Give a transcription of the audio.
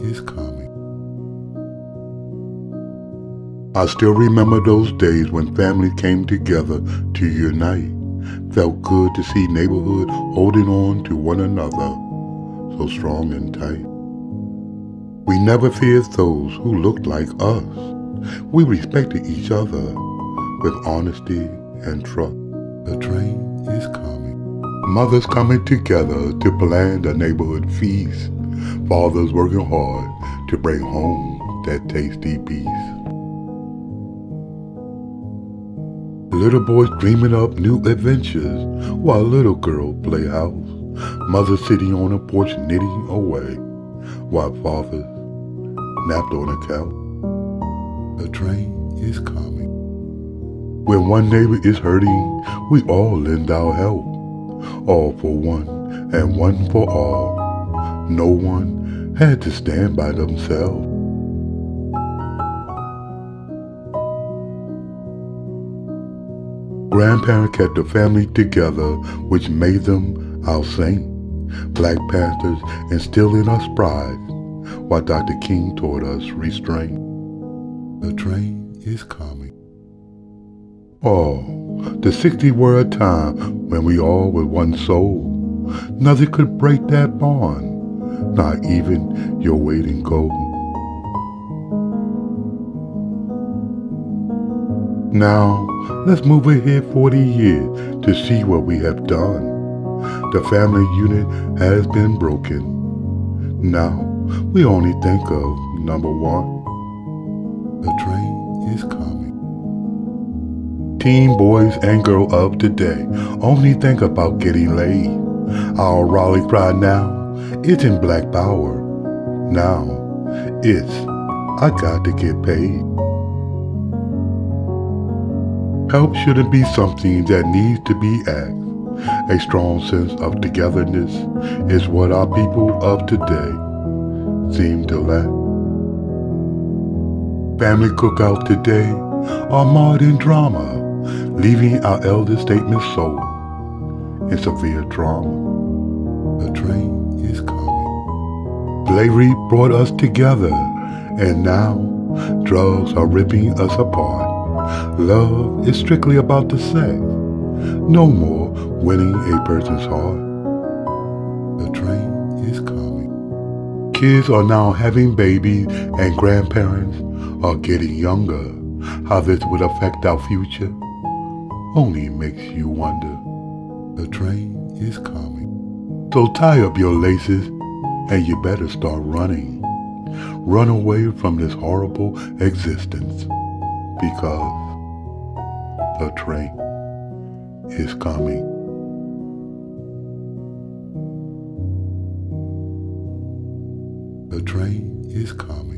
is coming. I still remember those days when family came together to unite. Felt good to see neighborhood holding on to one another, so strong and tight. We never feared those who looked like us. We respected each other with honesty and trust. The train is coming. Mothers coming together to plan the neighborhood feast. Fathers working hard to bring home that tasty piece. Little boys dreaming up new adventures while little girls play house. Mothers sitting on a porch knitting away while father napped on a couch. The train is coming. When one neighbor is hurting, we all lend our help. All for one and one for all. No one had to stand by themselves. Grandparents kept the family together, which made them our saint. Black Panthers instilled in us pride, while Dr. King taught us restraint. The train is coming. Oh, the 60 were a time when we all were one soul. Nothing could break that bond, not even your weight in gold. Now, let's move ahead 40 years to see what we have done. The family unit has been broken. Now, we only think of number one. The train is coming. Teen boys and girls of today only think about getting laid. Our rally cry now isn't black power. Now, it's I got to get paid. Help shouldn't be something that needs to be asked. A strong sense of togetherness is what our people of today seem to lack. Family cookout today are modern drama, leaving our elder statesman's soul in severe trauma. Slavery brought us together, and now drugs are ripping us apart. Love is strictly about the sex, no more winning a person's heart. The train is coming. Kids are now having babies and grandparents are getting younger. How this would affect our future only makes you wonder. The train is coming. So tie up your laces and you better start running. Run away from this horrible existence because the train is coming. The train is coming.